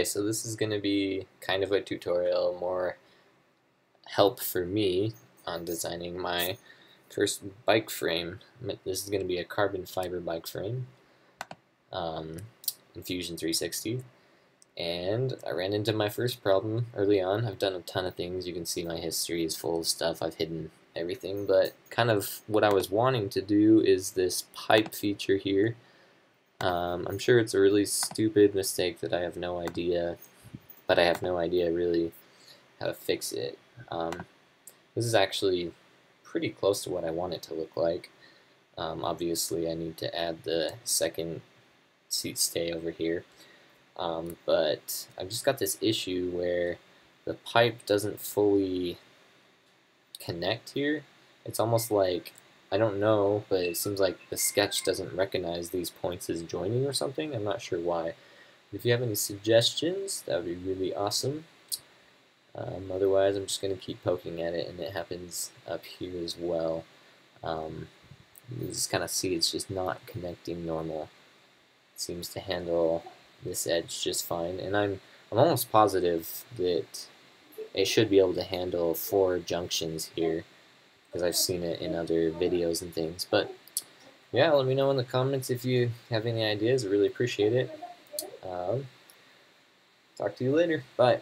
Okay, so this is going to be kind of a tutorial, more help for me on designing my first bike frame. This is going to be a carbon fiber bike frame, um, in Fusion 360. And I ran into my first problem early on. I've done a ton of things. You can see my history is full of stuff. I've hidden everything, but kind of what I was wanting to do is this pipe feature here um, I'm sure it's a really stupid mistake that I have no idea, but I have no idea really how to fix it. Um, this is actually pretty close to what I want it to look like. Um, obviously I need to add the second seat stay over here. Um, but I've just got this issue where the pipe doesn't fully connect here. It's almost like I don't know, but it seems like the sketch doesn't recognize these points as joining or something. I'm not sure why. If you have any suggestions, that would be really awesome. Um, otherwise, I'm just going to keep poking at it, and it happens up here as well. Um, you just kind of see it's just not connecting normal. It seems to handle this edge just fine, and I'm I'm almost positive that it should be able to handle four junctions here because I've seen it in other videos and things. But yeah, let me know in the comments if you have any ideas. I really appreciate it. Um, talk to you later. Bye.